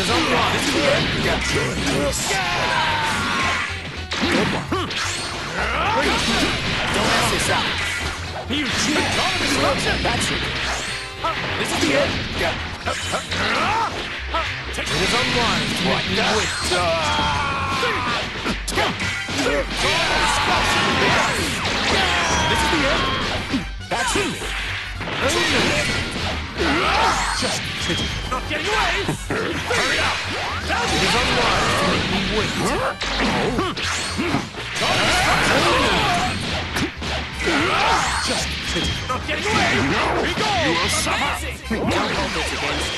Take this. It is unlocked. This is the end. Good one. Don't mess this up. You cheat. Dawn of Destruction! That's it. This is the end. It is unwise me wait. This is the end. That's it. Just kidding. Not getting away. Hurry up. It is unwise to make me wait. Just kidding. Not getting away. We go. You will suffer. Hold this against.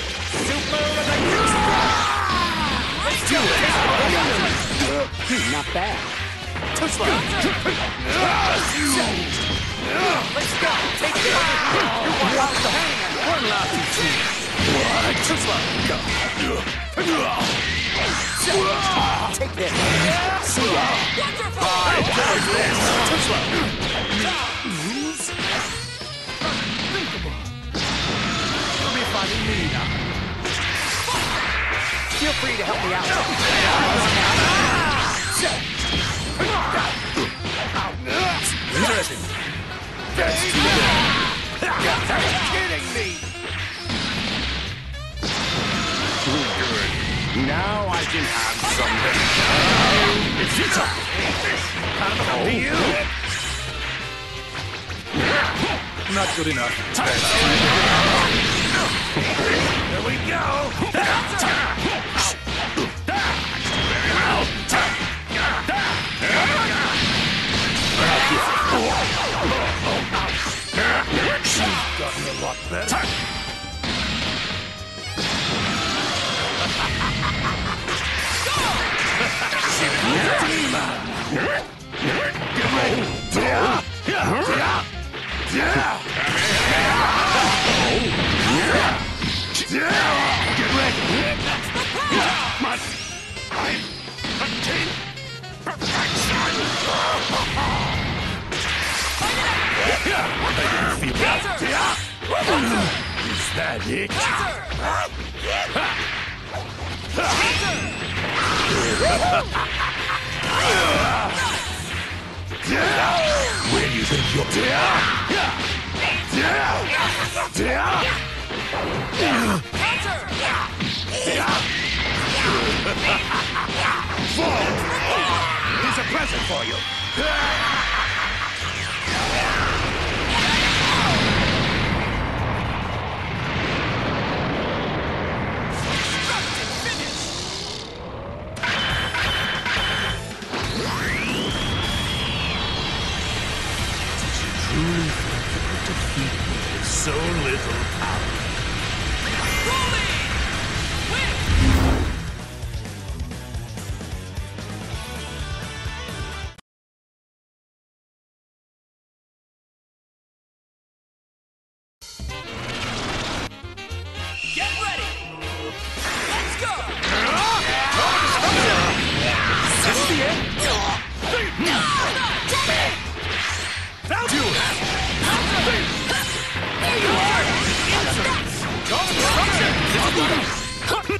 Super Let's do it. Not bad. Slow. Let's go. Take this. You want out the hand. One last two. Too slow. Take this. See ya. Five. There's this. Too slow. You'll be fighting me now. Feel free to help me out. Interesting. That's too bad. Are kidding me? Good. Now I can have something. It's your turn. You. Not good enough. Here we go. Gotten a lot better. Is that it? Where do you think you're... Here's a present for you. So little power. Get ready! Let's go!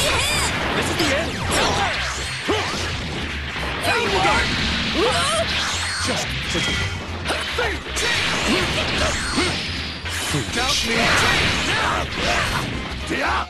This is the end. There you are! Just me. Get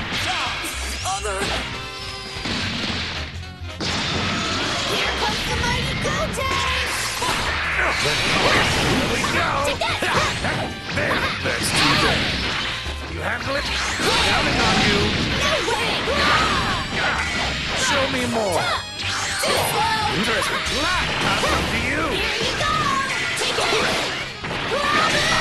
Interesting. I'll come to you. Here you go! Take it!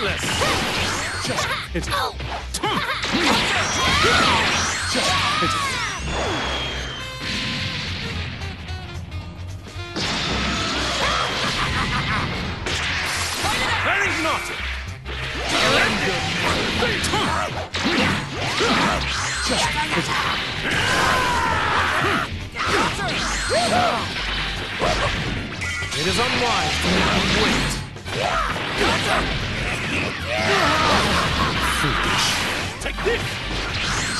Useless. Just hit it. Oh! Just hit it. Very naughty. I'll end you. Just hit it. It is unwise to make me wait. Foolish. Take this.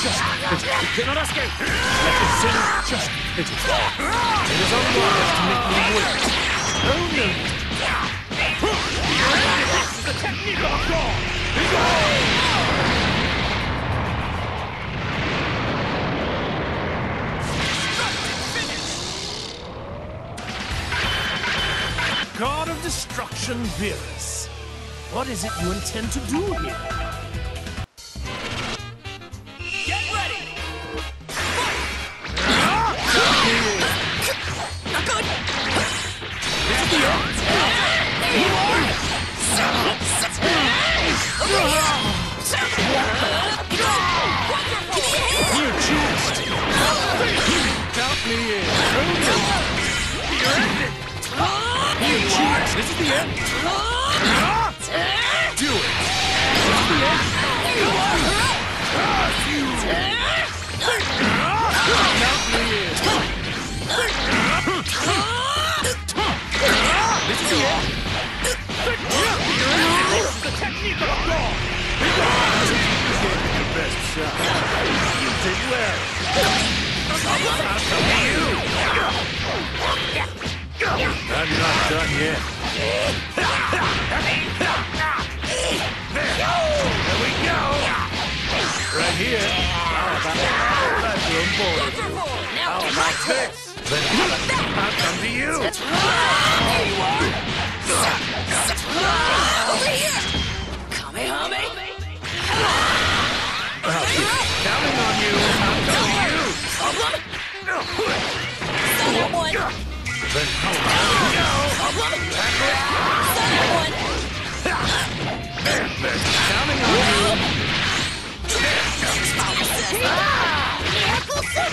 Just it. You cannot escape. Let the sin. Just it. It is unwise to make me wait. Oh no. This is the technique god. God of Destruction, Beerus. What is it you intend to do here? Get ready! Not good! There you are! Wonderful! You choose. Count me. You're ended. You choose. This is the end. Do it. I'm not done yet. There we go. Right here. How about oh, that room! Now How my about this? Then I'll come to you. There you are! Over here!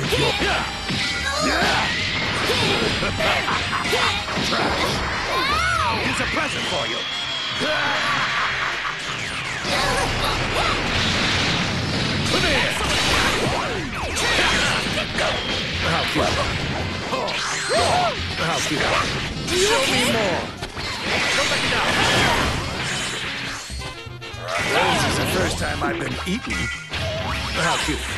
think you're? Here's a present for you. Come here. How cute. How cute. Show me more. Don't let me down. This is the first time I've been eaten. How cute.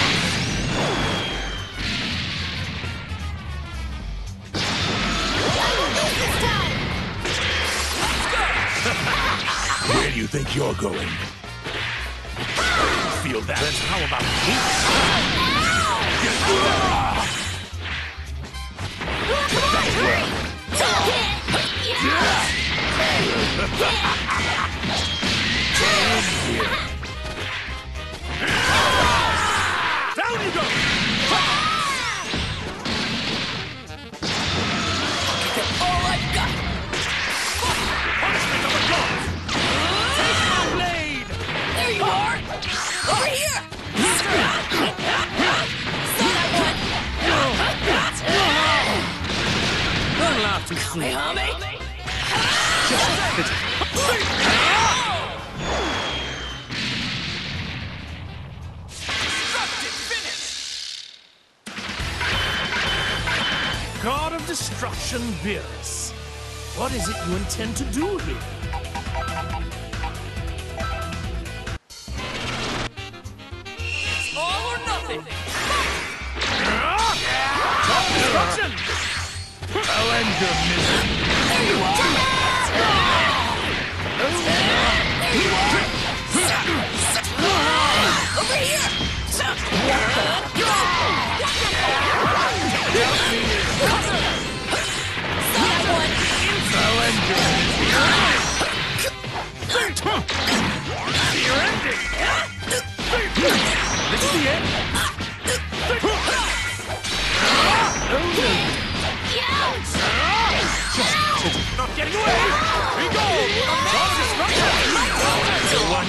do you think you're going? Feel that? Then how about Down you go! Intend to do here? All or nothing. God of Destruction! I'll end your misery. Over here!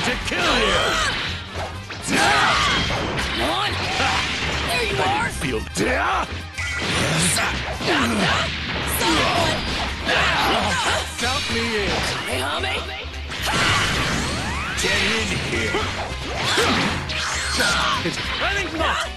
To kill you. Come on! There you are! Feel? Saw! Count me in! Hey, Hami! Get in here. I think not!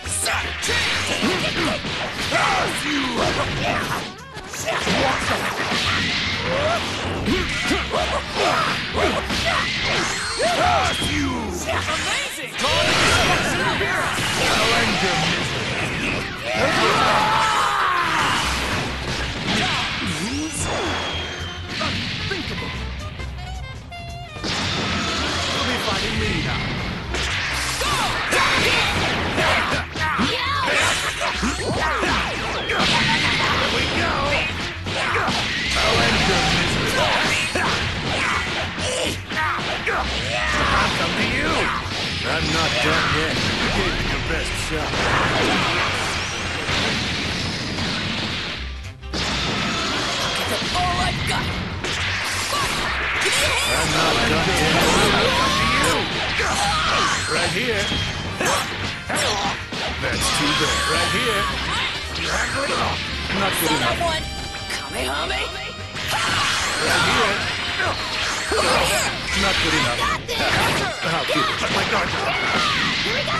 Amazing! I'll end your misery. Unthinkable! You'll be fighting me now. I'll I'm not done yet. You gave me your best shot. All I've got! I'm not done yet. I'll come to. Right here. That's too bad. Right here. You handle it all. Not good enough. one! Kamehame! Right here. Not good enough. I'll it. Oh, my. Here we go!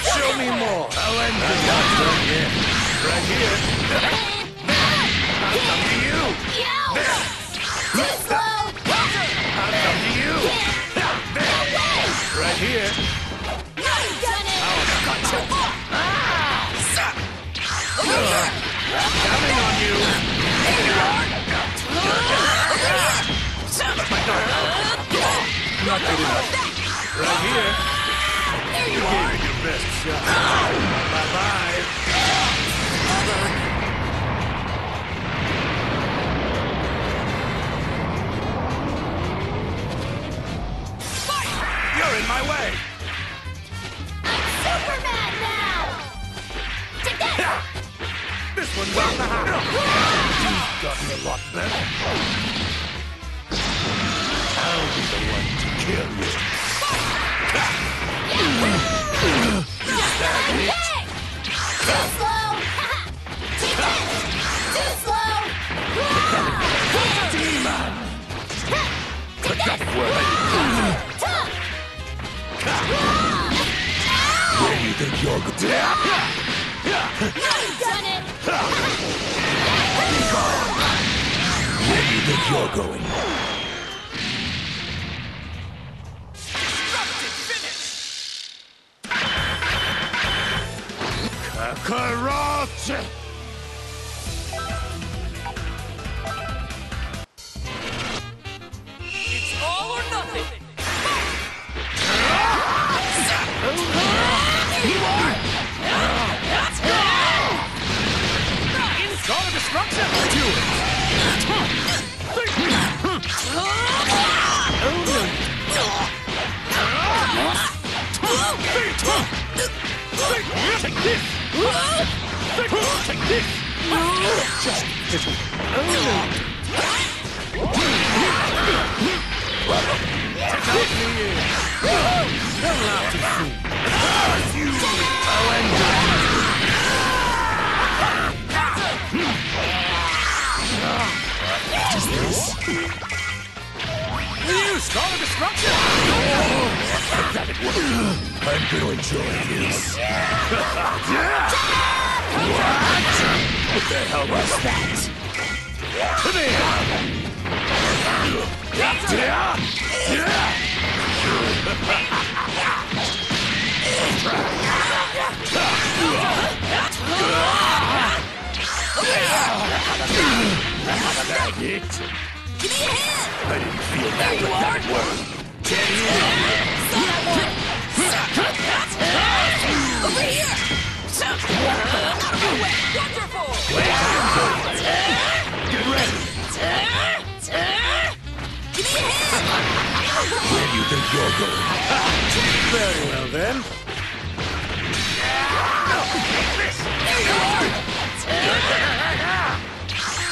Show me more. I'll end. Not done yet. Right here. I'll come to you. Yow! Too slow! I'll come to you. Right here. Now you've done it! Counting on you. Not good enough. Right here. There you You are! gave me your best shot. Bye-bye. You're in my way. Superman now! Take that! This one's on the house. Gotten a lot better. I'll be the one to kill you. Hey! Too slow! Take! Too slow! Demon! Take that! Tough! Where do you think you're going? Think you're going? Disruptive finish! Kakarot! It's all or nothing! God of destruction! Do it! Take this! Soon. Use God of destruction! I'm gonna enjoy this. what What the hell was that? Come here! That it? Give me a hand! I didn't feel that, but that worked. Saw that one! Over here! Wonderful! Get ready! Give me a hand! Where do you think you're going? Very well then. There you are!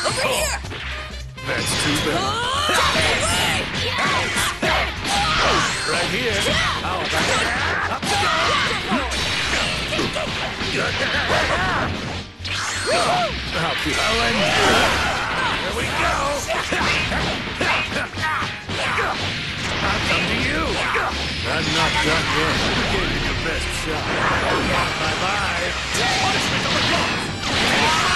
Over here! That's too bad. Right here. How about I'll be Here we go! I'll come to you! I'm not done yet. You gave it your best shot. Bye-bye. Punishment of the!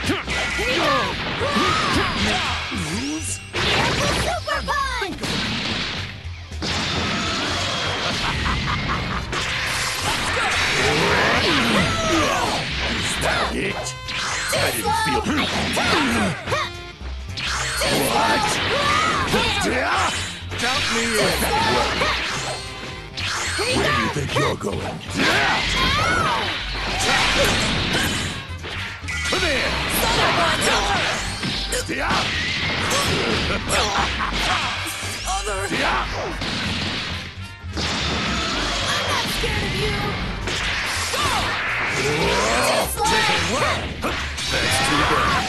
I didn't feel Yeah! Count me in. Where do you think you're going? Come here! Yeah! Other! Yeah! I'm not scared of you! Just like... That's too bad.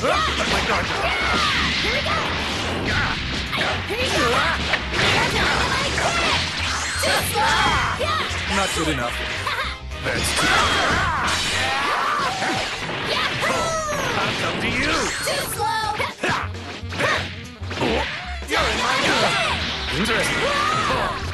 Let my down. Here we go! Here you go! Slow! Not good enough. That's too I'll come to you. Too slow! You're in my way. Interesting.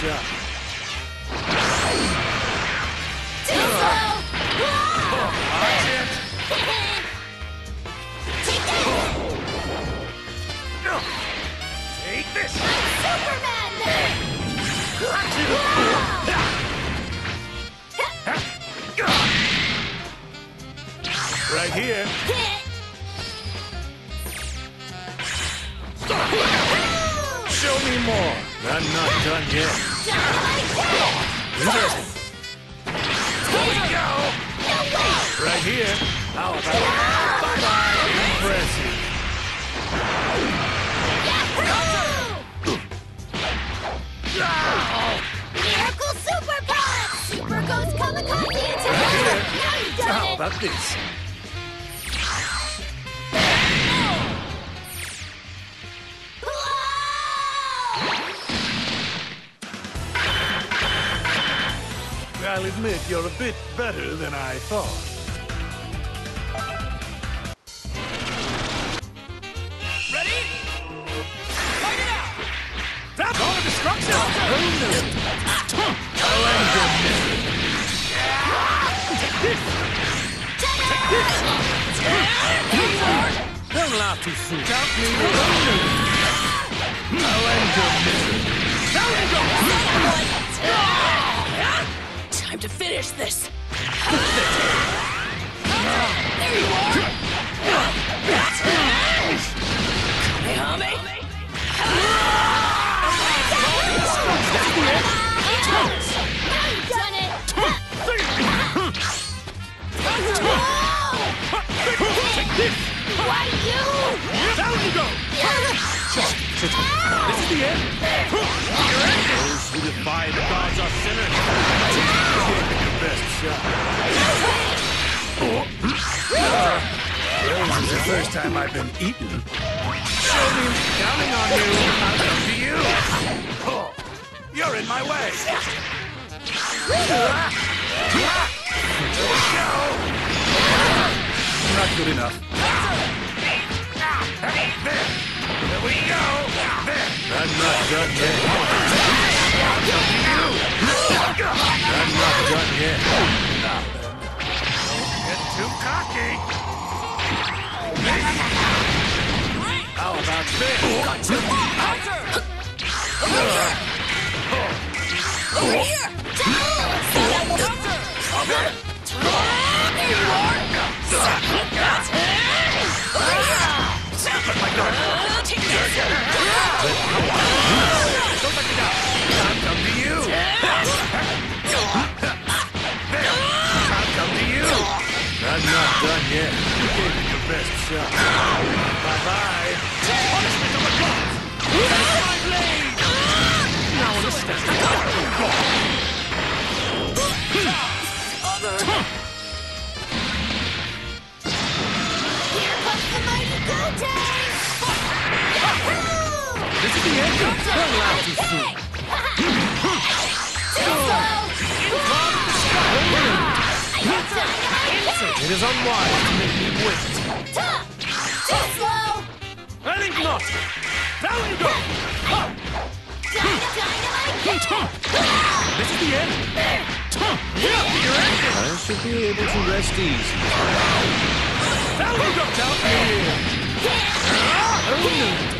shot. Take this! Take this! I'm Superman! Right here. Show me more. I'm not done yet. Dynamite kick! Interesting. Here we go! Right here. How about it? Bye-bye. Impressive. Yahoo! Miracle Super Punch! Super Ghost Kamikaze attack! Now you've done How it! about this? I'll admit you're a bit better than I thought. Ready? Fight it out! That's all the destruction! Don't laugh too soon. Count me in. I'll end your misery. Time to finish this. Kamehame! Now you've done! Why you? Down you go! This is the end! Those who defy the gods are sinners. Give your best shot. This is the first time I've been eaten. Show me counting on you. I'll come to you. Oh, you're in my way. Not good enough. There we go. I'm not done yet. I'm not done yet. Get too cocky. How about this? Over here! Counter! I'll come to you. I'll come to you. I'm not done yet. You gave it your best shot. Bye-bye. Punishment the gods! My! Now understand. Too slow! Dynamite It is unwise to make me wait. Too slow! I think not. Down you go. This is the end. Yeah, you're ended. I should be able to rest easy. Down you go. Down here. This is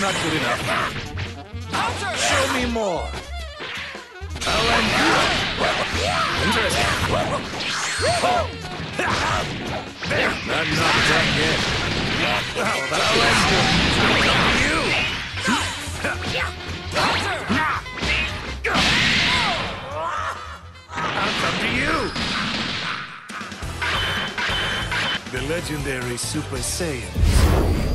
Not good enough. Counter! Show me more. I'll end you. Interesting. I'm not done yet. About I'll end you? I'll come to you. The legendary Super Saiyan.